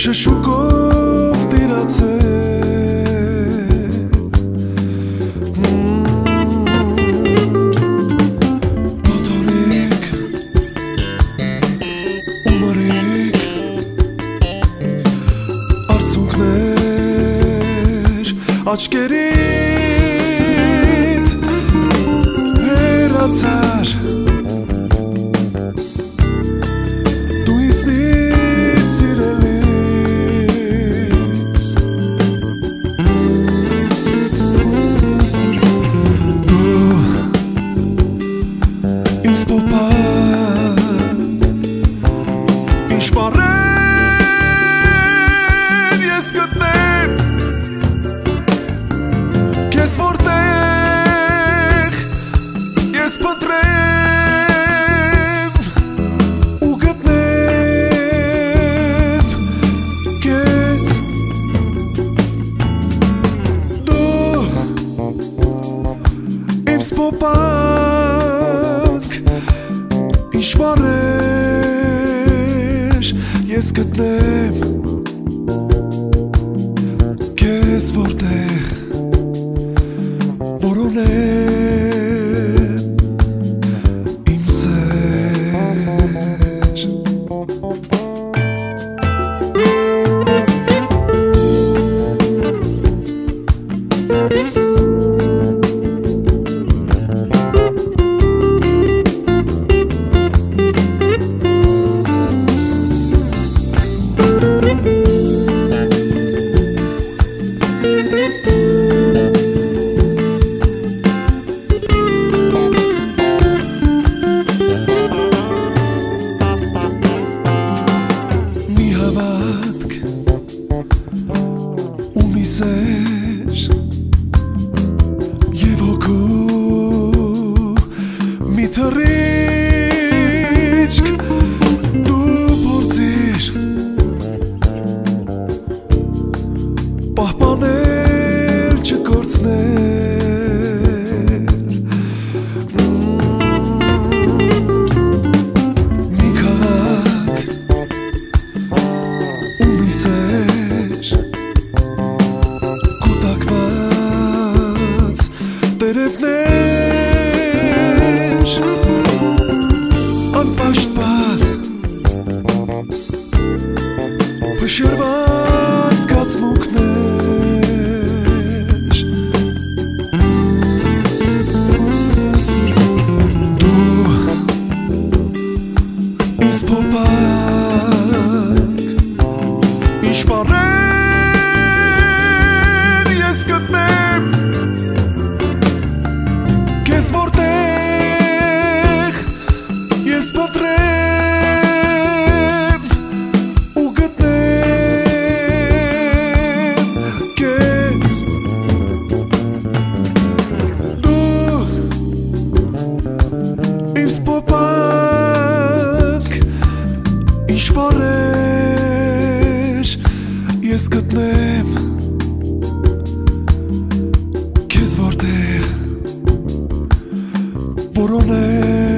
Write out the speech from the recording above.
Շշուկով աչկերիդ հեռացա կոպակ Ինչ բարեր ես գտնեմ Կես որտեղ սիրվներ անպաշտպան փշրված կացմունքներ ես գտնեմ Քեզ որտեղ որոնեմ